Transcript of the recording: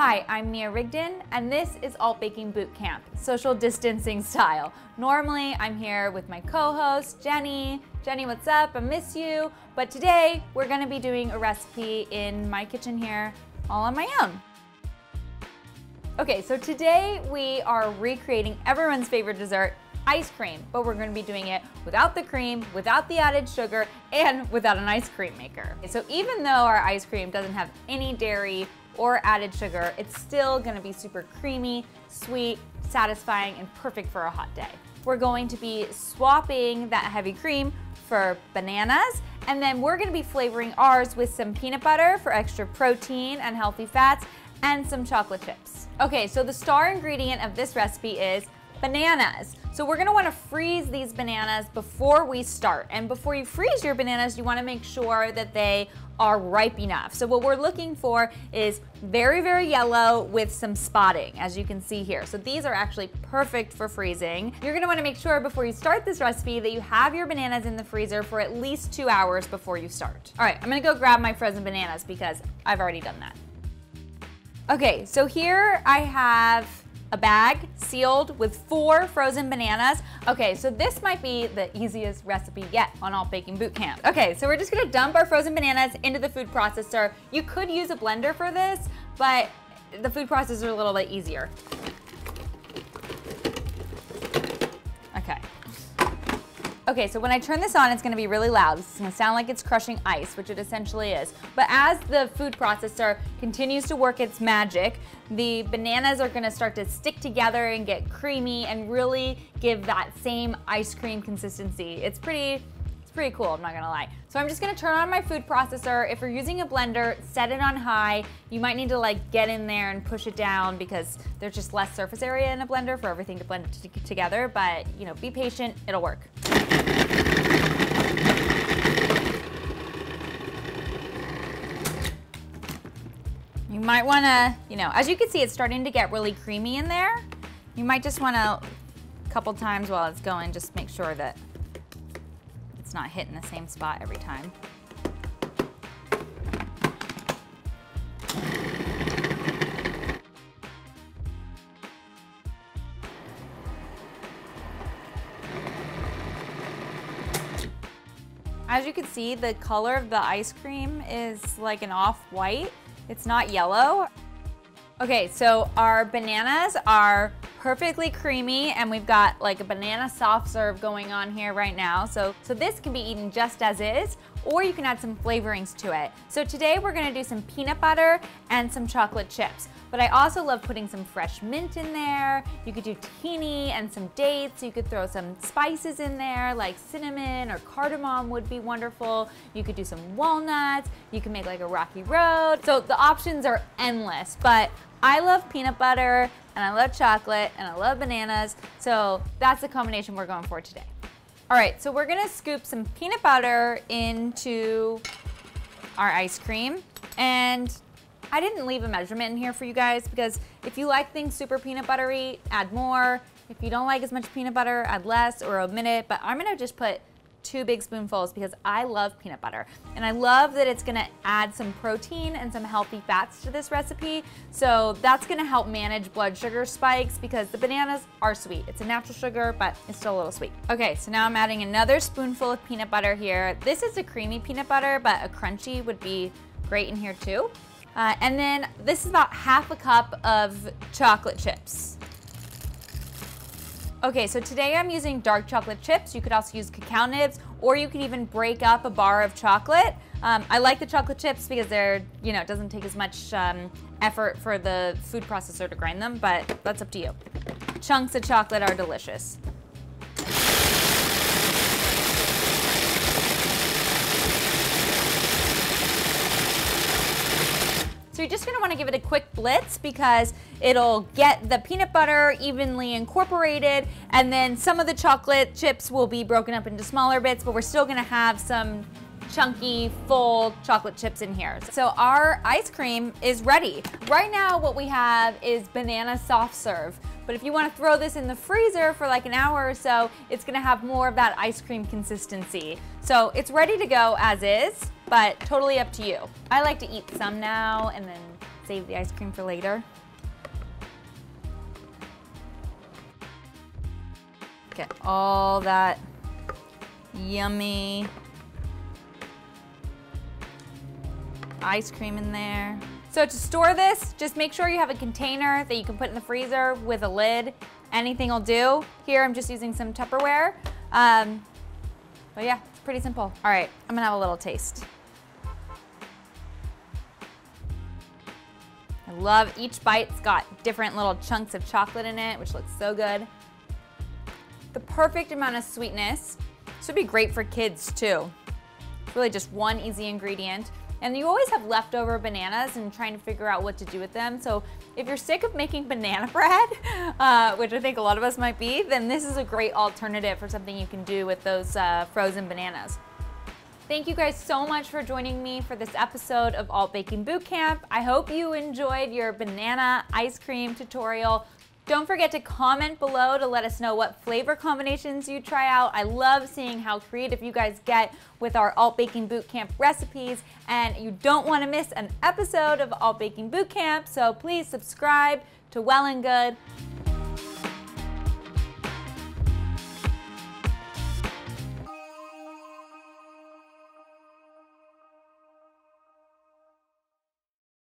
Hi, I'm Mia Rigden, and this is Alt Baking Boot Camp, social distancing style. Normally, I'm here with my co-host, Jenny. Jenny, what's up? I miss you. But today, we're gonna be doing a recipe in my kitchen here, all on my own. Okay, so today we are recreating everyone's favorite dessert, ice cream, but we're gonna be doing it without the cream, without the added sugar, and without an ice cream maker. So even though our ice cream doesn't have any dairy or added sugar, it's still gonna be super creamy, sweet, satisfying, and perfect for a hot day. We're going to be swapping that heavy cream for bananas, and then we're gonna be flavoring ours with some peanut butter for extra protein and healthy fats, and some chocolate chips. Okay, so the star ingredient of this recipe is bananas. So we're gonna wanna freeze these bananas before we start. And before you freeze your bananas, you wanna make sure that they are ripe enough. So what we're looking for is very, very yellow with some spotting, as you can see here. So these are actually perfect for freezing. You're gonna wanna make sure before you start this recipe that you have your bananas in the freezer for at least two hours before you start. All right, I'm gonna go grab my frozen bananas because I've already done that. Okay, so here I have a bag sealed with four frozen bananas. Okay, so this might be the easiest recipe yet on Alt Baking Boot Camp. Okay, so we're just gonna dump our frozen bananas into the food processor. You could use a blender for this, but the food processor is a little bit easier. Okay, so when I turn this on, it's gonna be really loud. It's gonna sound like it's crushing ice, which it essentially is. But as the food processor continues to work its magic, the bananas are gonna start to stick together and get creamy and really give that same ice cream consistency. It's pretty, it's pretty cool, I'm not gonna lie. So I'm just gonna turn on my food processor. If you're using a blender, set it on high. You might need to like get in there and push it down because there's just less surface area in a blender for everything to blend together, but you know, be patient, it'll work. Might want to, you know, as you can see, it's starting to get really creamy in there. You might just want to, a couple times while it's going, just make sure that it's not hitting the same spot every time. As you can see, the color of the ice cream is like an off-white. It's not yellow. Okay, so our bananas are perfectly creamy and we've got like a banana soft serve going on here right now. So, so this can be eaten just as is or you can add some flavorings to it. So today we're gonna do some peanut butter and some chocolate chips. But I also love putting some fresh mint in there. You could do tahini and some dates. You could throw some spices in there like cinnamon or cardamom would be wonderful. You could do some walnuts. You can make like a rocky road. So the options are endless, but I love peanut butter and I love chocolate and I love bananas. So that's the combination we're going for today. All right, so we're gonna scoop some peanut butter into our ice cream. And I didn't leave a measurement in here for you guys because if you like things super peanut buttery, add more. If you don't like as much peanut butter, add less or omit it. But I'm gonna just put two big spoonfuls because I love peanut butter. And I love that it's gonna add some protein and some healthy fats to this recipe. So that's gonna help manage blood sugar spikes because the bananas are sweet. It's a natural sugar, but it's still a little sweet. Okay, so now I'm adding another spoonful of peanut butter here. This is a creamy peanut butter, but a crunchy would be great in here too. Uh, and then this is about half a cup of chocolate chips. Okay, so today I'm using dark chocolate chips. You could also use cacao nibs, or you could even break up a bar of chocolate. Um, I like the chocolate chips because they're, you know, it doesn't take as much um, effort for the food processor to grind them, but that's up to you. Chunks of chocolate are delicious. So you're just gonna wanna give it a quick blitz because it'll get the peanut butter evenly incorporated and then some of the chocolate chips will be broken up into smaller bits, but we're still gonna have some chunky, full chocolate chips in here. So our ice cream is ready. Right now what we have is banana soft serve. But if you wanna throw this in the freezer for like an hour or so, it's gonna have more of that ice cream consistency. So it's ready to go as is but totally up to you. I like to eat some now and then save the ice cream for later. Get all that yummy ice cream in there. So to store this, just make sure you have a container that you can put in the freezer with a lid. Anything will do. Here I'm just using some Tupperware. Um, but yeah, it's pretty simple. All right, I'm gonna have a little taste. Love each bite's got different little chunks of chocolate in it, which looks so good. The perfect amount of sweetness. This would be great for kids too. It's really just one easy ingredient. And you always have leftover bananas and trying to figure out what to do with them. So if you're sick of making banana bread, uh, which I think a lot of us might be, then this is a great alternative for something you can do with those uh, frozen bananas. Thank you guys so much for joining me for this episode of Alt Baking Bootcamp. I hope you enjoyed your banana ice cream tutorial. Don't forget to comment below to let us know what flavor combinations you try out. I love seeing how creative you guys get with our Alt Baking Bootcamp recipes. And you don't want to miss an episode of Alt Baking Bootcamp, so please subscribe to Well and Good